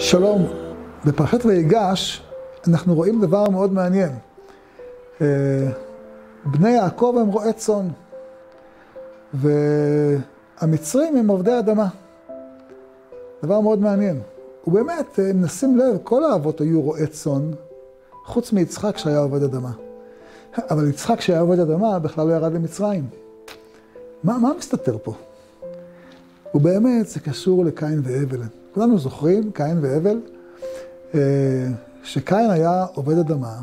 שלום, בפרשת ויגש אנחנו רואים דבר מאוד מעניין. בני יעקב הם רועי צאן, והמצרים הם עובדי אדמה. דבר מאוד מעניין. ובאמת, אם נשים לב, כל האבות היו רועי צאן, חוץ מיצחק שהיה עובד אדמה. אבל יצחק שהיה עובד אדמה בכלל לא ירד למצרים. מה, מה מסתתר פה? ובאמת זה קשור לקין והבל. כולנו זוכרים, קין והבל, שקין היה עובד אדמה,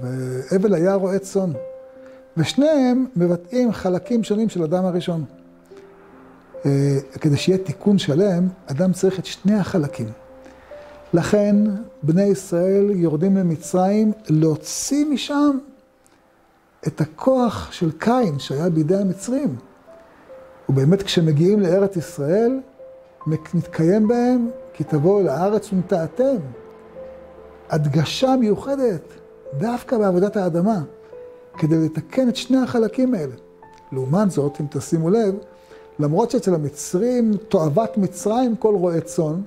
והבל היה רועה צאן. ושניהם מבטאים חלקים שונים של אדם הראשון. כדי שיהיה תיקון שלם, אדם צריך את שני החלקים. לכן, בני ישראל יורדים למצרים להוציא משם את הכוח של קין שהיה בידי המצרים. ובאמת כשמגיעים לארץ ישראל, מתקיים בהם כי תבואו לארץ ונטעתם. הדגשה מיוחדת, דווקא בעבודת האדמה, כדי לתקן את שני החלקים האלה. לעומת זאת, אם תשימו לב, למרות שאצל המצרים, תועבת מצרים כל רועה צאן,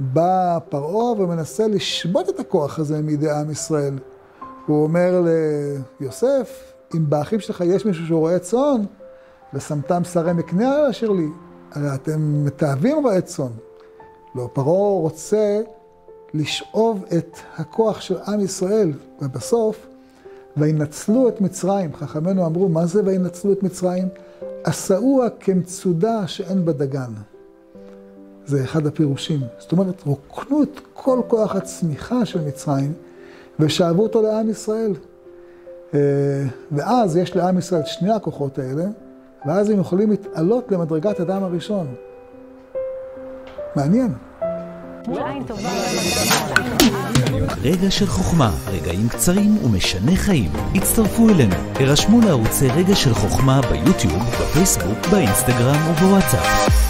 בא פרעה ומנסה לשבות את הכוח הזה מידי עם ישראל. הוא אומר ליוסף, אם באחים שלך יש מישהו שהוא רועה צאן, ושמתם שרי מקנה אשר לי, הרי אתם מתעבים רועי צאן. לא, פרעה רוצה לשאוב את הכוח של עם ישראל, ובסוף, וינצלו את מצרים. חכמינו אמרו, מה זה וינצלו את מצרים? עשאוה כמצודה שאין בה דגן. זה אחד הפירושים. זאת אומרת, רוקנו את כל כוח הצמיחה של מצרים, ושאבו אותו לעם ישראל. ואז יש לעם ישראל שני הכוחות האלה, ואז הם יכולים להתעלות למדרגת אדם הראשון. מעניין. רגע של חוכמה, רגעים קצרים ומשנה חיים. הצטרפו אלינו, הרשמו לערוצי רגע של חוכמה ביוטיוב, בפייסבוק, באינסטגרם ובוואטסאפ.